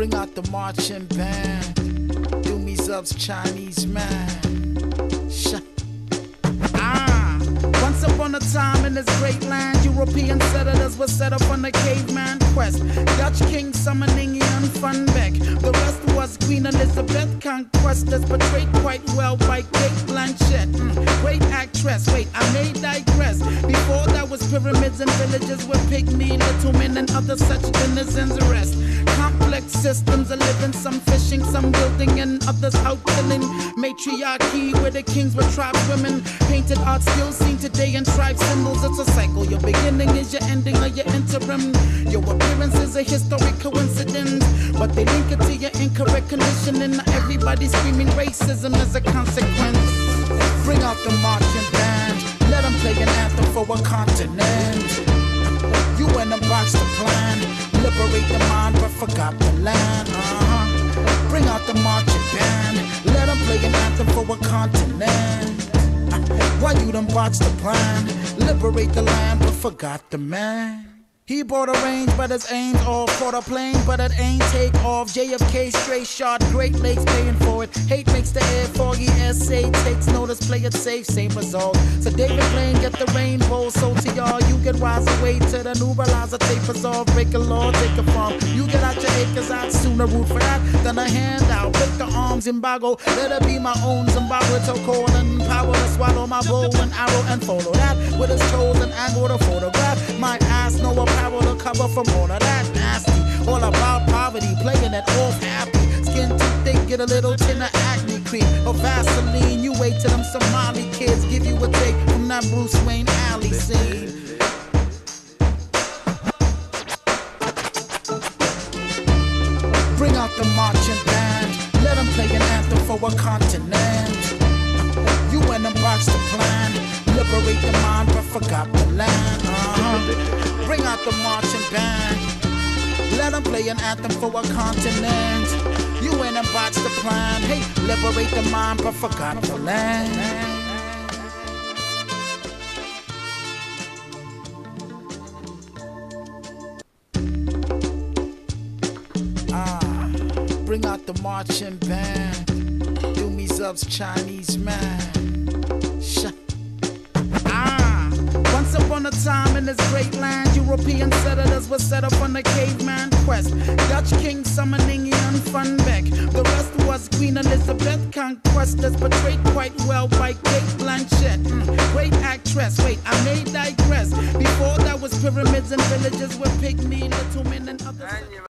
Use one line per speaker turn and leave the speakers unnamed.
Bring out the marching band. Do me Zub's Chinese man. Sh- ah. Once upon a time in this great land, European settlers were set up on the caveman quest. Dutch king summoning Ian Van Beck. The rest was Queen Elizabeth, conquestors portrayed quite well by Cate Blanchett. Mm, great actress. Wait, I may digress. Before that was pyramids and villages with pygmy little men and other such denizens rest. Complex systems are living, some fishing, some building, and others out killing. Matriarchy where the kings were tribeswomen. Painted art still seen today in tribe symbols. It's a cycle. Your beginning is your ending or your interim. Your appearance is a historic coincidence, but they link it to your incorrect conditioning. Now everybody's screaming racism as a consequence. Bring out the marching band. Let them play an anthem for a continent. You and them box the plan. Liberate the mind, but forgot the land. Uh-huh. Bring out the marching band. Let them play an anthem for a continent. Uh, Why you done botched the plan? Liberate the land, but forgot the man. He bought a range, but his aims off. for the plane, but it ain't take off. JFK straight shot, Great Lakes paying for it. Hate makes the air foggy. SA takes notice, play it safe, same result. So David Blaine get the rainbow, so to y'all, you get wise away to the new realizer tapers off. Break a law, take a farm. You get out your acres, I'd sooner root for that than a handout. Break the arms embargo, let it be my own Zimbabwe to call and power to swallow my bow and arrow and follow that with his chosen angle to photograph. My ass no apparel to cover from all of that nasty. All about poverty, playing it off happy. Skin too thick, get a little tin of acne cream or Vaseline. You wait till them Somali kids give you a take from that Bruce Wayne alley scene. Bring out the marching band. Let them play an anthem for a continent. You and them box the plan. Liberate the mind, but forgot the land. Uh-huh. Bring out the marching band. Let them play an anthem for a continent. You and them box the plan. Hey, liberate the mind, but forgot the land. Ah, bring out the marching band. Do me Zub's Chinese man. Sh- ah, once upon a time in this great land, European settlers were set up on the caveman quest. Dutch king summoning Ian Van Beck. The rest was Queen Elizabeth, conquestors portrayed quite well by Cate Blanchett. Mm, great actress. Wait, I may digress. Before that was pyramids and villages with pygmy little men and others.